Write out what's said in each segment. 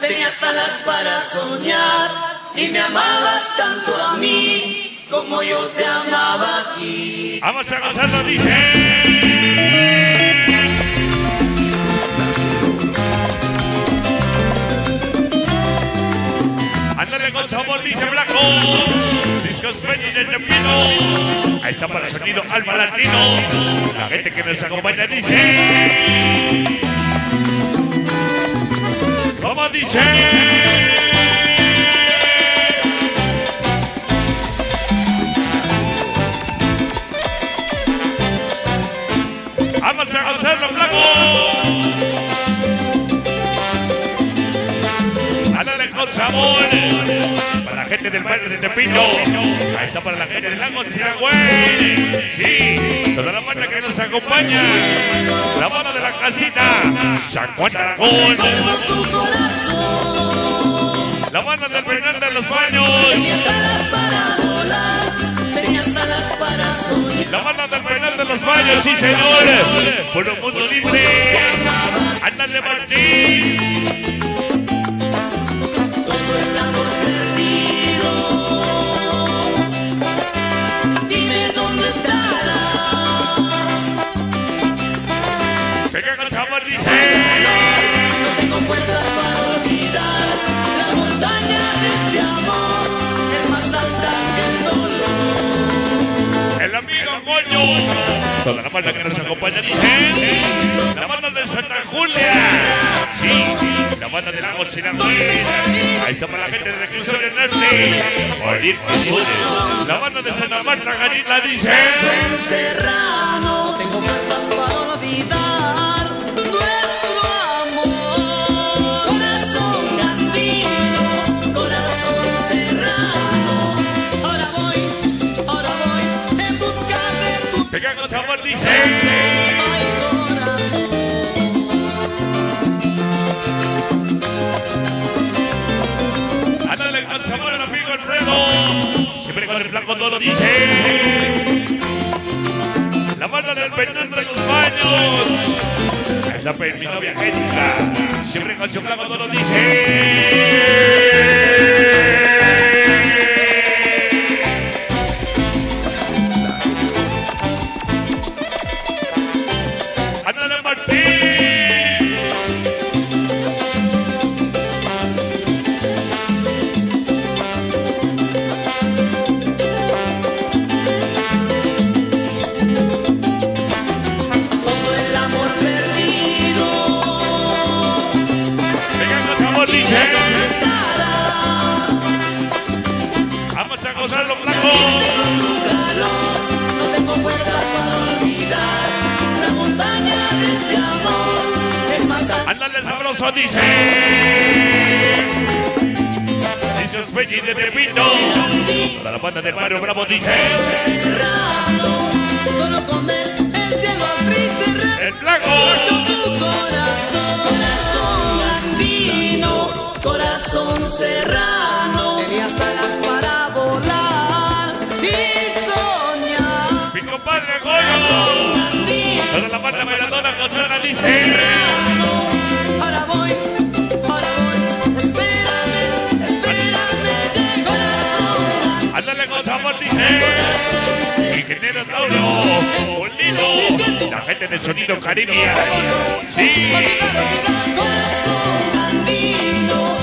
tenías alas para soñar y me amabas tanto a mí como yo te amaba a ti. Vamos a gozarlo, dice. Ándale con sabor, dice Blanco. Discos Peñi de Tepino. Ahí está para el sonido Alma Latino. La gente que nos acompaña dice. ¿Cómo dice? Vamos a gozarlo, Blanco. Ándale con sabor. Del barrio de Tepino. Ahí está para la gente del lago Siragüey. Sí. Toda la banda que nos acompaña. La banda de la casita. Corazón, La banda del Bernal de los Baños. La banda del Bernal de los Baños, sí señor. Por un mundo libre. Ándale Martín. Toda la banda que nos acompaña dice. La banda de Santa Julia. Sí. La banda de Lago Sinagüey. Ahí está para la gente de Reclusión del Norte. Sur. La banda de Santa Marta Garita dice. Serrano, no tengo fuerzas para olvidar Sabor, dice. Siempre con el blanco todo dice. La banda del Fernando de los Baños. Es la mi. Siempre con su blanco todo dice. Dice. Dice Ospechi de Tepito. Para la banda de Mario Bravo dice. cerrado. Solo con ver el cielo triste El blanco. tu corazón. Corazón andino, corazón serrano. Tenías alas para volar y soñar. Mi compadre Goyo. Para la banda Maradona Gozana dice. Ahora dice. Ingeniero Tauro. La gente de Sonido Caribe. Sí. Corazón andino,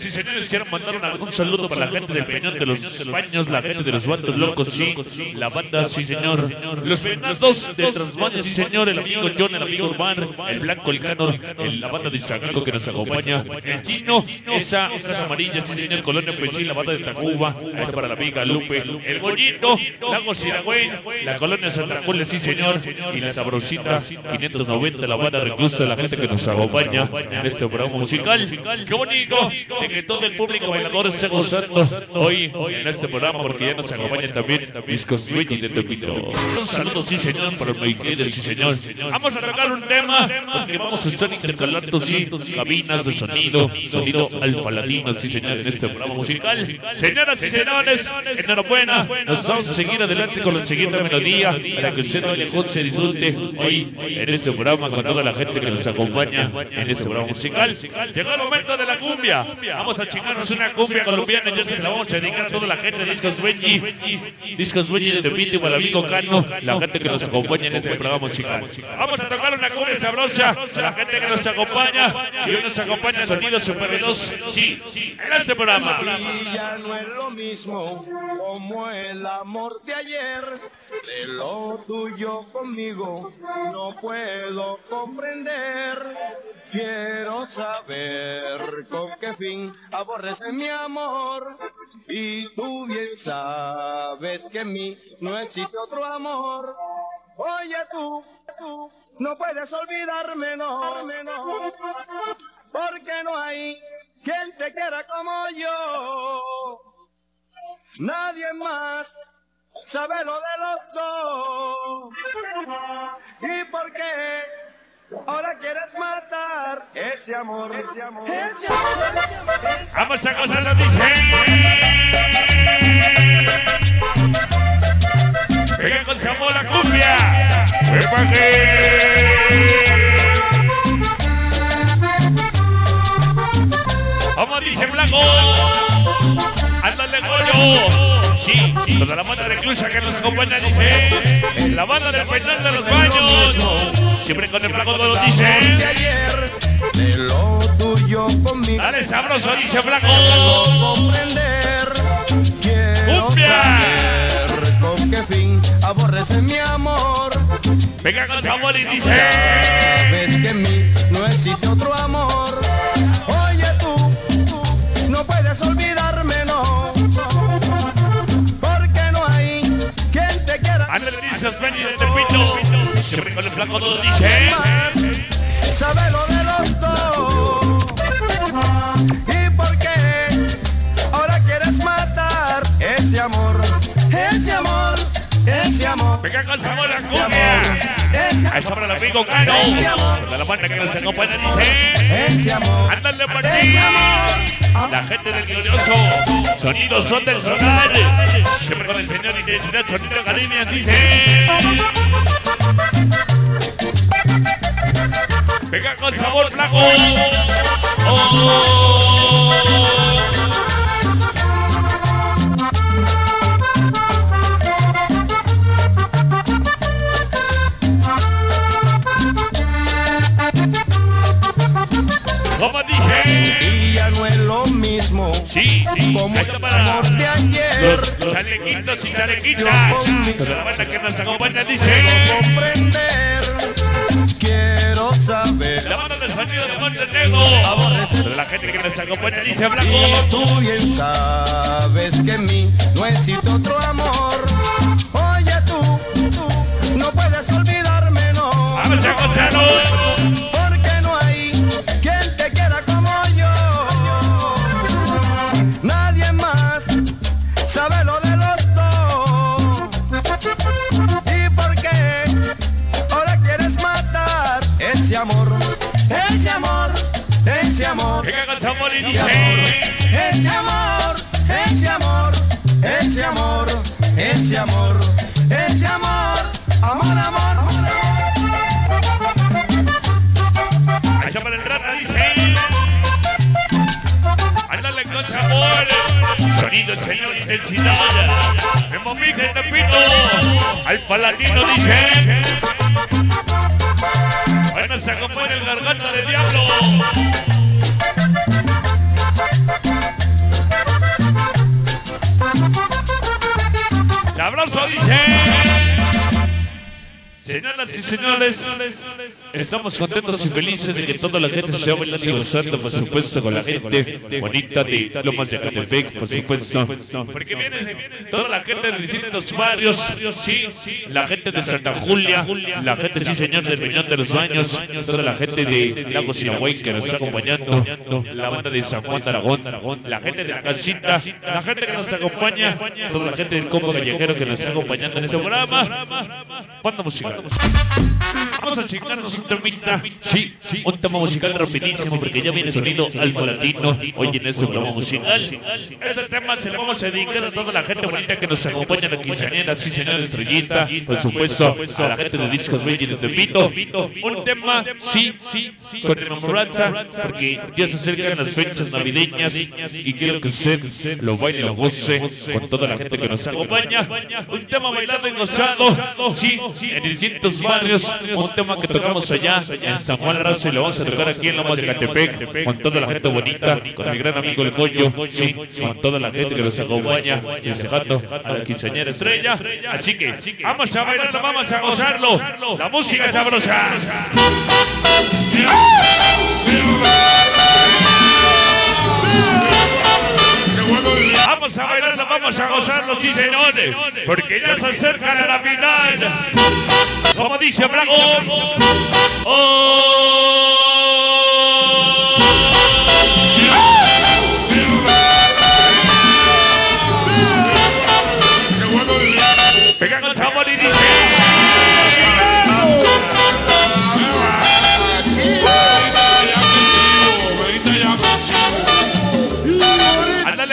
Señoras y señores, quiero mandar un, un saludo para la gente del Peñón de los Baños, la gente de los Bandos Locos, sí, la banda, sí señor, los Fernandos de Transbaños, sí señor, el amigo John, el amigo Urbán, el Blanco, el Cano, la banda de Zagalco que nos acompaña, el Chino, esa, esas amarillas, sí señor, Colonia Pechín, la banda de Tacuba, está para la amiga Lupe, el Gollito, Lago Siragüey, la Colonia Santa Julia, sí señor, y la Sabrosita, 590, la banda reclusa, la gente que nos acompaña en este programa musical. ¡Qué bonito! Que todo el público bailador esté gozando hoy en este programa porque ya nos acompañan también Discos Dueños de Tepito. Un saludo, sí señor, para mexicanos, sí señor. Vamos a tocar un tema porque vamos a estar intercalando, sí, cabinas de sonido, sonido al paladino, sí señor, en este programa musical. Señoras y señores, enhorabuena, nos vamos a seguir adelante con la siguiente melodía para que usted le goce, disfrute hoy en este programa con toda la gente que nos acompaña en este programa musical. Llegó el momento de la cumbia. Vamos a chingarnos una cumbia colombiana. Yo se la vamos a dedicar a toda la gente de Discos Dueñi, Discos Dueñi de Tepito y Guadavico Cano, la gente que nos acompaña en este programa musical. Vamos a tocar una cumbia sabrosa. a la gente que nos acompaña. Y hoy nos acompaña Sonido Super Veloz, sí, en este programa. Y ya no es lo mismo como el amor de ayer. De lo tuyo conmigo no puedo comprender. Quiero saber con qué fin aborrece mi amor. Y tú bien sabes que en mí no existe otro amor. Oye tú, tú, no puedes olvidarme, no. Porque no hay quien te quiera como yo. Nadie más sabe lo de los dos. ¿Y por qué ahora quieres matar ese amor? Ese amor, ese amor, ese amor. Vamos a gozarlo, dice. Venga con sabor la cumbia. Vamos, dice Blanco. Ándale, Goyo. Sí, sí. Toda la banda de Clusa que nos acompaña dice. La banda del Penal de los Baños. Siempre con el Blanco lo de dice. De lo tuyo conmigo. Dale sabroso, dice comprender. Quiero ¡Cumbia! saber con qué fin aborrece mi amor. Venga con sabor y dice. Sabes que en mí no existe otro amor. Oye tú, tú no puedes olvidarme, no. Porque no hay quien te quiera. Ándale, dice Benny de Tepito. Siempre con el Blanco lo dice. Sabe lo de los dos. ¿Y por qué ahora quieres matar ese amor? Ese amor, ese amor. Venga con sabor la cumbia. amor, ese A esa hora el amigo Cano. De la banda que nos acompaña dice. ese amor. Ándale por ti. La gente del glorioso. Sonidos son del sonar. Siempre con el señor Identidad Sonido Academia dice. Venga con sabor flaco. Oh. ¿Cómo dice? Y ya no es lo mismo. Sí, sí, Como está el para amor de ayer. los chalequitos y chalequitas. La banda que nos acompaña dice. comprender. La banda del sonido de Montenegro. La gente que nos acompaña dice Blanco. tú bien sabes que en mí no existe otro amor. Oye tú, tú no puedes olvidarme, no. A gozarlo. Porque Sonido, señor, intensidad. Memo Miguel de Pino. Al paladino dice. Bueno, se acompaña el garganta del diablo. Sabroso dice. Señoras y señores, estamos contentos y felices de que toda la gente se va bailando y gozando, por supuesto, con la gente bonita de Lomas de Catepec, por supuesto. Porque viene toda la gente de distintos barrios, sí, la gente de Santa Julia, la gente, sí, señor, del Peñón de los Baños, toda la gente de Lago Sinahuay que nos está acompañando, la banda de San Juan de Aragón, la gente de la casita, la gente que nos acompaña, toda la gente del combo callejero que nos está acompañando en este programa. Banda musical. Vamos a chingarnos un temita. Sí, sí, un tema musical rapidísimo porque ya viene sonido alfa latino hoy en este programa musical. Ese tema se lo vamos a dedicar a toda la gente bonita que nos acompaña en la quinceañera, sí señor Estrellita, por supuesto, a la gente de Discos Belli de Tepito. Un tema, sí, sí, con remembranza, porque ya se acercan las fechas navideñas y quiero que usted lo baile y lo goce con toda la gente que nos acompaña. Un tema bailado y gozado, sí, en distintos barrios, un tema que tocamos allá en San Juan Razo y lo vamos a tocar aquí en Lomas de Catepec con toda la gente bonita, con mi gran amigo El Coño, sí, con toda la gente que nos acompaña y festejando a la quinceañera estrella. Así que vamos a bailarlo, vamos a gozarlo. La música sabrosa. Vamos a bailarlo, vamos a gozarlo, sí señores, porque ya se acerca la final. Como dice Blanco. Pega con sabor y dice.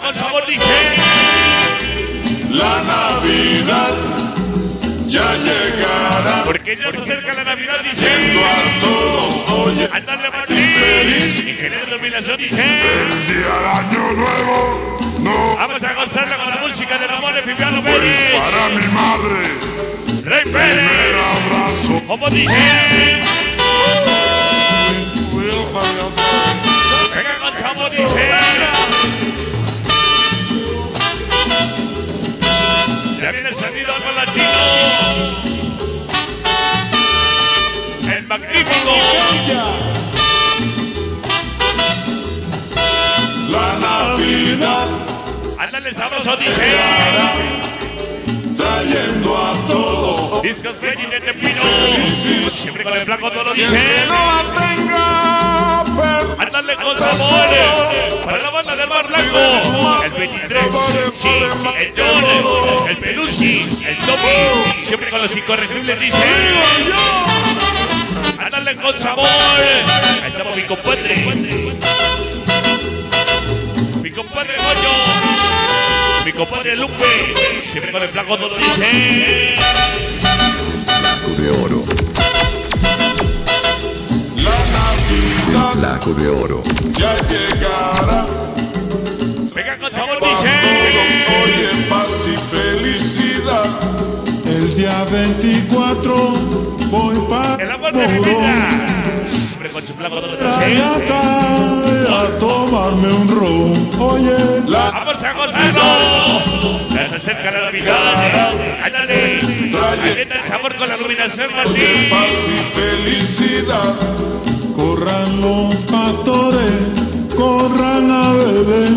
Con sabor, dice. Porque ya se acerca la Navidad, dice. Siendo a todos, oye, Ándale, Martín. Infeliz. Ingeniero de iluminación, dice. el día del año nuevo. No, Vamos a gozarla con la música del amor de Pipiano pues Pérez. para mi madre. Rey Pérez. abrazo. Como dice. Venga con sabor, dice. Ándale sabroso, dice. trayendo a todos. Discos Freddy de Tepino. Siempre con el blanco todo dice. No Ándale con sabor. Para la banda del Mar Blanco. El 23. Sí, el John. El Pelusi. El Topi. Siempre con los incorregibles dice. Ándale con sabor. Ahí estamos mi compadre. Mi compadre Goyo. Mi compadre Lupe. Siempre con el blanco todo dice. Flaco de oro, la Navidad flaco de oro, ya llegará. Venga con sabor dice. oye, paz y felicidad. El día 24 voy para El amor de mi vida. Siempre con su blanco todo dice. a tomarme un ron. Oye, La Vamos a gozarlo. Acerca la Navidad. Ándale. Está el sabor con la iluminación, Martín. paz y felicidad. corran los pastores, corran a beber,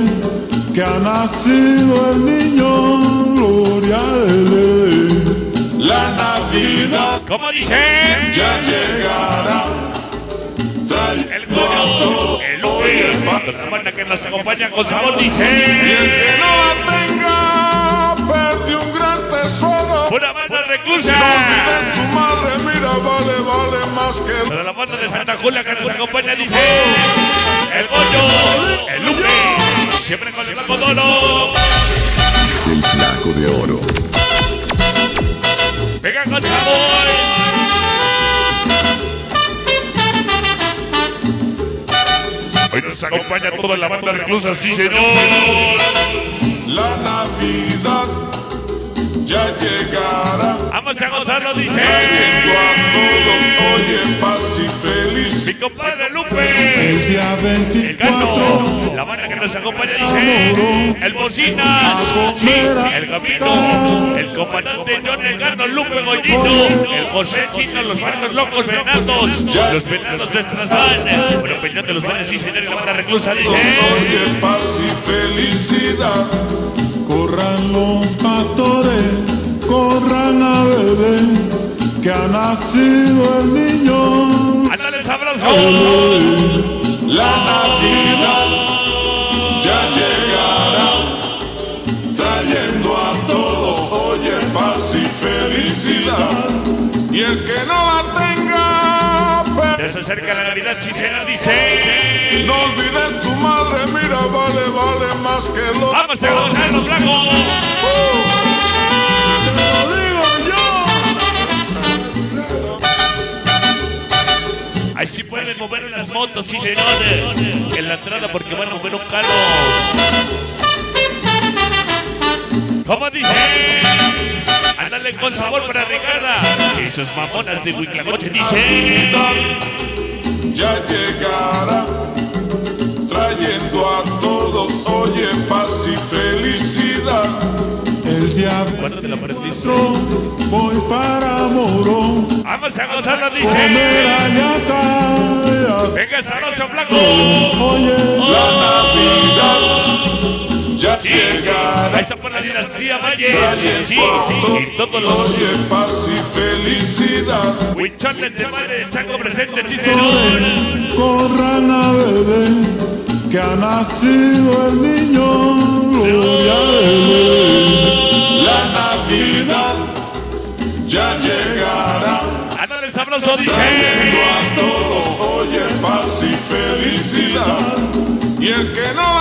que ha nacido el niño, gloria de. La Navidad ¿Cómo dice? ya llegará. Trae El Goyo, el Lupe, la banda que nos acompaña con sabor y el dice. que no la tenga, tesoro. Una banda no reclusa. tu madre, mira, vale, vale más que Para la banda de Santa Julia que nos acompaña dice. El Goyo, el Lupe, siempre con el blanco dolo. el flaco de oro, Venga con sabor. Hoy nos acompaña toda la banda reclusa, sí señor. La Navidad ya llegará. Vamos a gozarlo, dice. A todos, oye, paz y Mi felicidad. compadre Lupe. El día El 24 gato, la banda que nos acompaña dice El Bocinas, sí, el Camino, el comandante John Elgano, Lupe Gollito, el José Chino, los barcos locos venados, los venados de Estrasban, bueno, Peñón de los señor, y la banda reclusa dice. Oye, paz y felicidad. Corran los pastores, corran a beber, que ha nacido el niño. ¡Ándale sabroso! La Navidad ya llegará, trayendo a todos, oye, paz y felicidad. Y el que no Ya se acerca la Navidad, sí, señor, dice. no olvides tu madre, mira, vale, vale más que lo ¡Vamos a gozar los blancos! Lo digo yo. Ahí sí pueden mover las motos, sí, señor. En la entrada porque van a mover un carro. ¿Cómo dice? Ándale con sabor para Ricarda. Esas mamonas de Huitlacoche dice. ya llegará, trayendo a todos, oye, paz y felicidad. El día ¿Cuándo te lo aprendiste? 24 voy para Morón. Vamos a gozarlo, dice. Venga, sabroso blanco. La dinastía Valle. Y todos los oye, paz y felicidad. huichones de madre de Chango presentes, sí, señor. corran a beber, que ha nacido el niño. Gloria Belén. La Navidad ya llegará, Ándale sabroso, trayendo dice. a todos, oye, paz y felicidad. Y el que no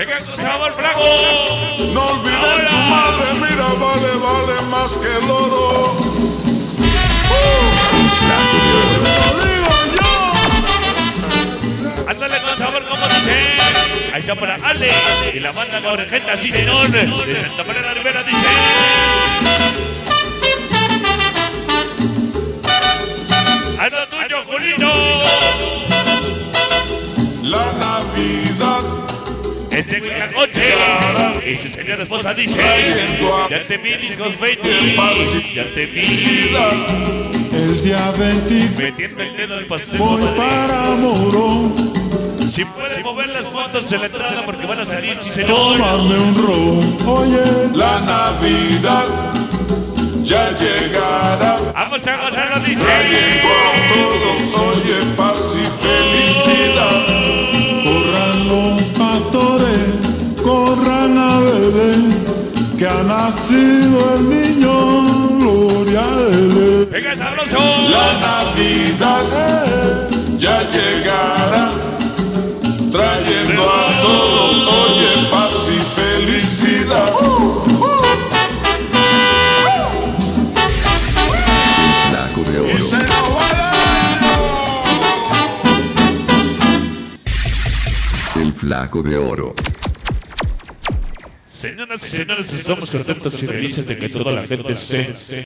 Venga con sabor blanco. No olvides tu madre, mira, vale, vale más que el oro. Flaco de digo yo. Ándale con sabor, como dice. Ahí está para Ale y la banda Cabrejeta, sí, señor. De Santa María la Rivera, dice. Anda tuyo, Julito. La Navidad Ese es la coche. Y su señora esposa dice. Ya te vi, hijos 20. Ya te vi. felicidad. El día 24 Metiendo el dedo paseo. voy para Morón. Si pueden mover las fotos en la entrada porque van a salir, sí, señor. Tomarme un ron. Oye, La Navidad ya llegará. Vamos a gozarlo, dice. Trayendo a todos, oye, paz y felicidad. Corran a beber, que ha nacido el niño. Gloria a Él. Venga, sabroso. La Navidad ya llegará. Trayendo a todos, oye, paz y felicidad. El flaco de oro. Estamos contentos y felices de que toda la gente esté